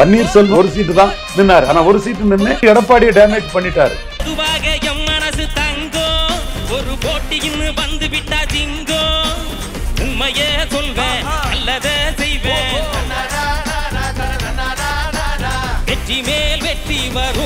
பன்னீர்செல்வம். ஒரு சீட்டு தான் நின்னாரு. ஆனா ஒரு சீட்டு நின்று எடப்பாடியை டேமேஜ் பண்ணிட்டாரு. ஒரு போட்டின்னு வந்து விட்டா ஜிங்கோ. உண்மையே சொல்வேன் நல்லதே செய்வேன். வெற்றி மேல் வெற்றி வரும்.